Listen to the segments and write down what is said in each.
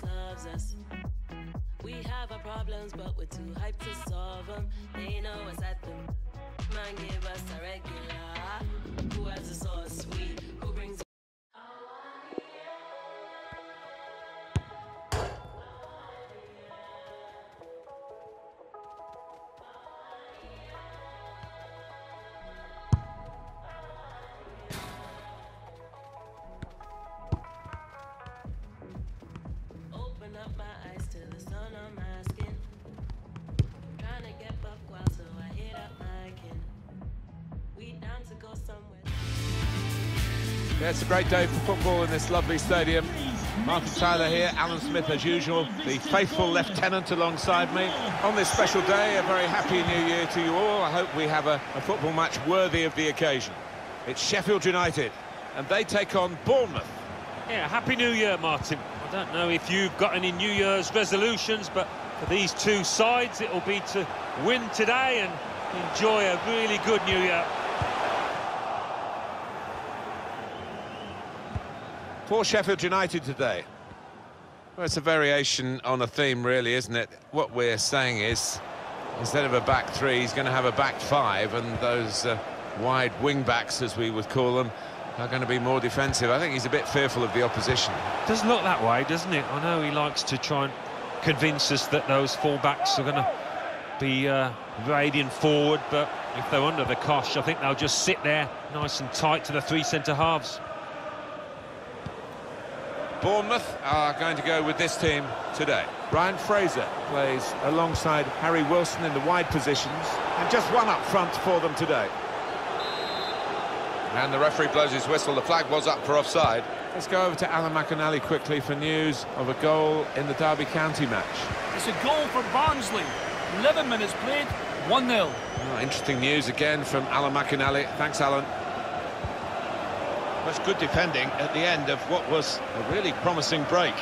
loves us. We have our problems, but we're too hyped to solve them. They know what's at them. Man, give us a regular. Who has the sauce sweet? Who brings Yeah, it's a great day for football in this lovely stadium. Martin Tyler here, Alan Smith as usual, the faithful lieutenant alongside me. On this special day, a very happy new year to you all. I hope we have a, a football match worthy of the occasion. It's Sheffield United, and they take on Bournemouth. Yeah, Happy New Year, Martin. I don't know if you've got any New Year's resolutions, but for these two sides, it'll be to win today and enjoy a really good New Year. For Sheffield United today. Well, it's a variation on a theme, really, isn't it? What we're saying is, instead of a back three, he's going to have a back five, and those uh, wide wing backs, as we would call them, are going to be more defensive. I think he's a bit fearful of the opposition. Does look that way, doesn't it? I know he likes to try and convince us that those full-backs are going to be uh, radiant forward, but if they're under the cosh, I think they'll just sit there nice and tight to the three centre-halves. Bournemouth are going to go with this team today. Ryan Fraser plays alongside Harry Wilson in the wide positions, and just one up front for them today. And the referee blows his whistle. The flag was up for offside. Let's go over to Alan McAnally quickly for news of a goal in the Derby County match. It's a goal for Barnsley. 11 minutes played, 1-0. Oh, ah, interesting news again from Alan McAnally. Thanks, Alan. That's good defending at the end of what was a really promising break.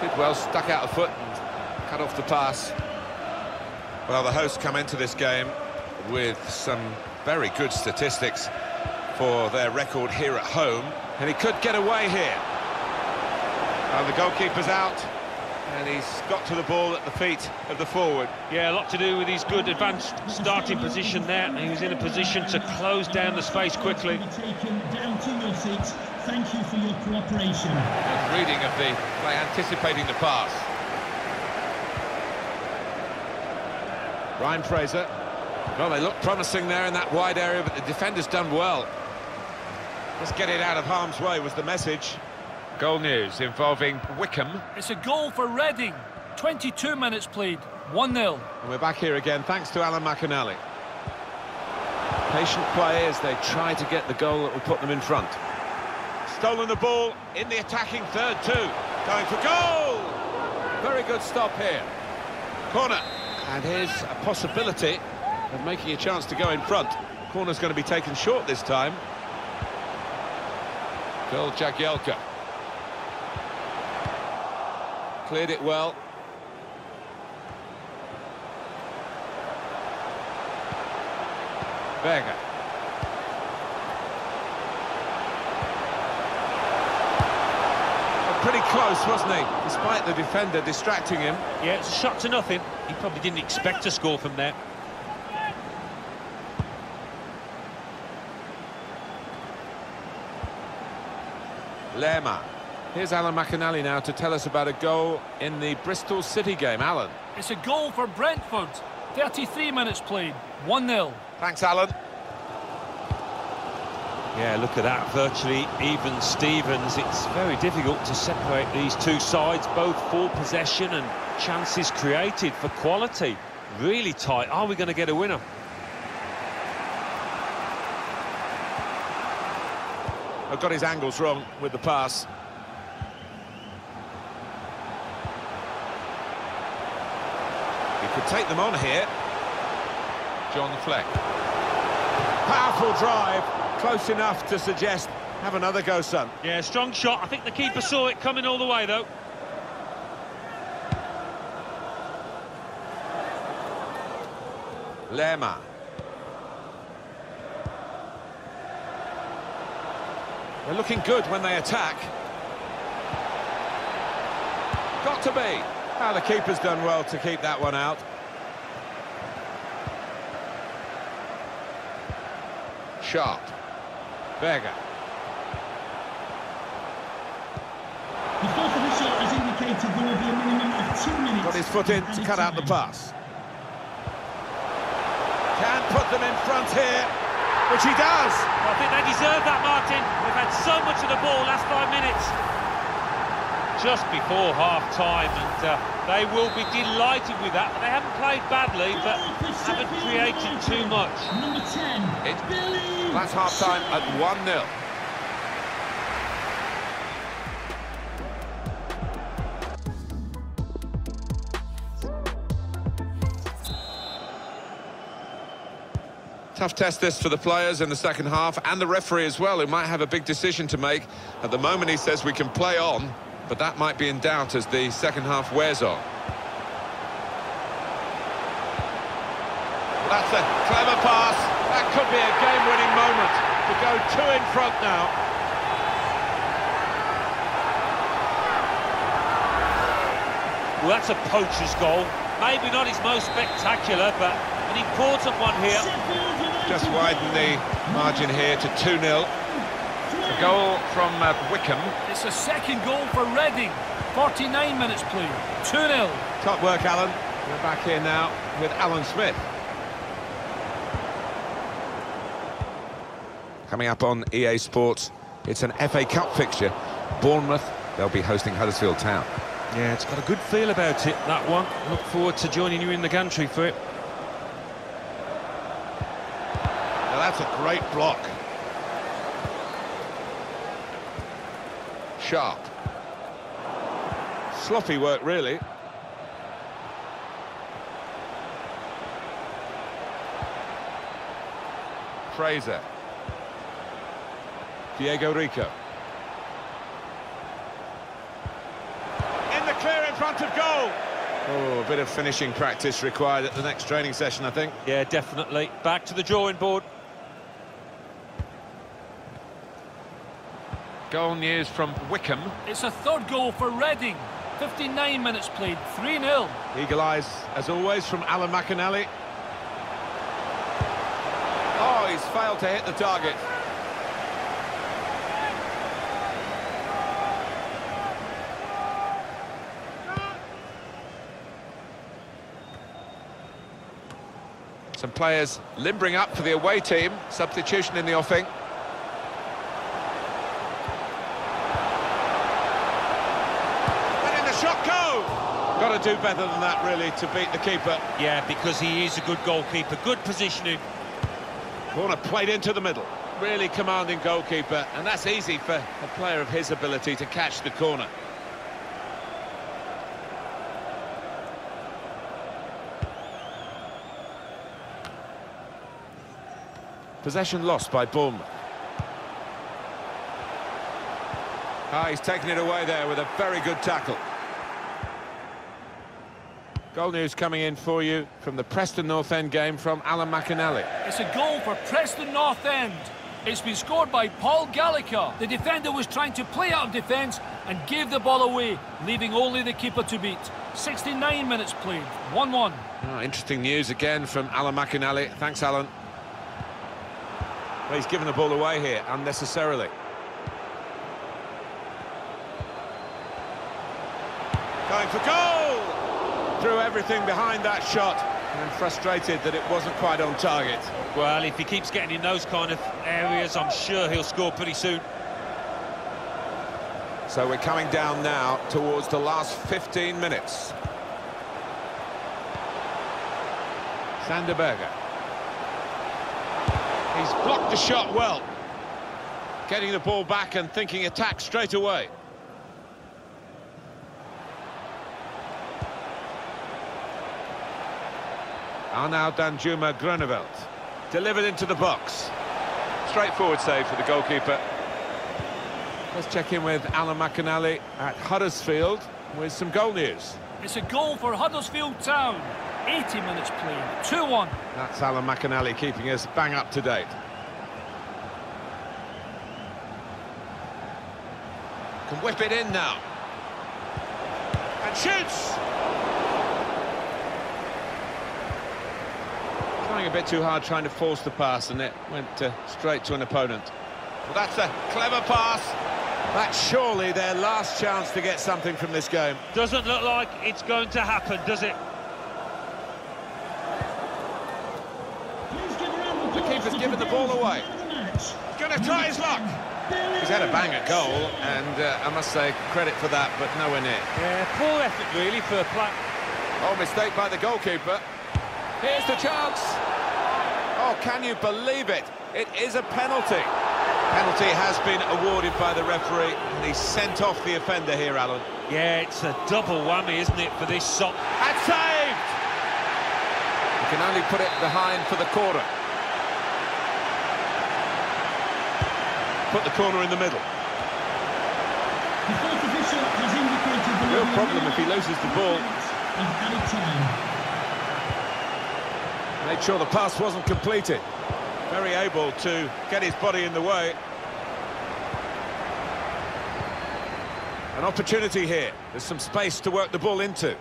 Bidwell stuck out a foot and cut off the pass. Well, the hosts come into this game with some very good statistics for their record here at home, and he could get away here. And the goalkeeper's out, and he's got to the ball at the feet of the forward. Yeah, a lot to do with his good advanced starting position there. He was in a position to close down the space quickly. Down to your seats. Thank you for your cooperation. Good reading of the play, anticipating the pass. Ryan Fraser. Well, they look promising there in that wide area, but the defender's done well. Let's get it out of harm's way was the message. Goal news involving Wickham. It's a goal for Reading. 22 minutes played, 1-0. And we're back here again, thanks to Alan McAnally. Patient play as they try to get the goal that will put them in front. Stolen the ball in the attacking third too. Going for goal! Very good stop here. Corner. And here's a possibility of making a chance to go in front. Corner's going to be taken short this time. Phil Jagielka. Cleared it well. Vega. Oh, Pretty close, wasn't he? Despite the defender distracting him. Yeah, it's a shot to nothing. He probably didn't expect to score from there. Lerma. Here's Alan McAnally now to tell us about a goal in the Bristol City game. Alan. It's a goal for Brentford. 33 minutes played, 1-0. Thanks, Alan. Yeah, look at that, virtually even Stevens. It's very difficult to separate these two sides, both for possession and chances created for quality. Really tight. Are we going to get a winner? I've got his angles wrong with the pass. He could take them on here. John Fleck. Powerful drive, close enough to suggest have another go, son. Yeah, strong shot. I think the keeper saw it coming all the way, though. Lerma. They're looking good when they attack. Got to be. Well, the keeper's done well to keep that one out. Sharp. Berge. The fourth official has indicated there will be a minimum of two minutes. Got his foot in to cut out the pass. Can put them in front here, which he does. I think they deserve that, Martin. They've had so much of the ball last five minutes. Just before half-time, and uh, they will be delighted with that. They haven't played badly, but haven't created too much. Number 10, It- That's half-time at 1-0. Tough test this for the players in the second half and the referee as well, who might have a big decision to make. At the moment, he says we can play on, but that might be in doubt as the second half wears on. That's a clever pass. That could be a game-winning moment to go two in front now. Well, that's a poacher's goal. Maybe not his most spectacular, but an important one here. Just widen the margin here to 2-0. A goal from uh, Wickham. It's a second goal for Reading. 49 minutes played. 2-0. Top work, Alan. We're back here now with Alan Smith. Coming up on EA Sports, it's an FA Cup fixture. Bournemouth, they'll be hosting Huddersfield Town. Yeah, it's got a good feel about it, that one. Look forward to joining you in the gantry for it. Now that's a great block. Sharp. Sloppy work, really. Fraser. Diego Rico. In the clear in front of goal. Oh, a bit of finishing practice required at the next training session, I think. Yeah, definitely. Back to the drawing board. Goal news from Wickham. It's a third goal for Reading. 59 minutes played. 3-0. Eagle eyes, as always, from Alan McAnally. Oh, he's failed to hit the target. Some players limbering up for the away team. Substitution in the offing. Letting the shot go! Got to do better than that, really, to beat the keeper. Yeah, because he is a good goalkeeper. Good positioning. Corner played into the middle. Really commanding goalkeeper, and that's easy for a player of his ability to catch the corner. Possession lost by Bournemouth. Ah, he's taken it away there with a very good tackle. Goal news coming in for you from the Preston North End game from Alan McAnally. It's a goal for Preston North End. It's been scored by Paul Gallagher. The defender was trying to play out of defence and gave the ball away, leaving only the keeper to beat. 69 minutes played, 1-1. Oh, ah, interesting news again from Alan McAnally. Thanks, Alan. Well, he's given the ball away here unnecessarily. Going for goal! Threw everything behind that shot and frustrated that it wasn't quite on target. Well, if he keeps getting in those kind of areas, I'm sure he'll score pretty soon. So we're coming down now towards the last 15 minutes. Sander Berge. He's blocked the shot well. Getting the ball back and thinking attack straight away. Arnaud Danjuma Groeneveld. Delivered into the box. Straightforward save for the goalkeeper. Let's check in with Alan McAnally at Huddersfield with some goal news. It's a goal for Huddersfield Town. 80 minutes played, 2-1. That's Alan McAnally keeping us bang up to date. Can whip it in now. And shoots! Trying a bit too hard, trying to force the pass, and it went uh, straight to an opponent. Well, that's a clever pass. That's surely their last chance to get something from this game. Doesn't look like it's going to happen, does it? The keeper's given the ball away. He's Going to try his luck. He's had a bang at goal, and uh, I must say, credit for that, but nowhere near. Yeah, poor effort really for Platt. Oh, mistake by the goalkeeper. Here's the chance. Oh, can you believe it? It is a penalty. Penalty has been awarded by the referee, and he's sent off the offender here, Alan. Yeah, it's a double whammy, isn't it, for this shot? And saved! You can only put it behind for the corner. Put the corner in the middle. Real problem if he loses the ball. Made sure the pass wasn't completed. Very able to get his body in the way. An opportunity here. There's some space to work the ball into.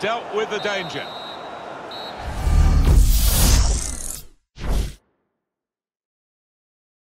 Dealt with the danger.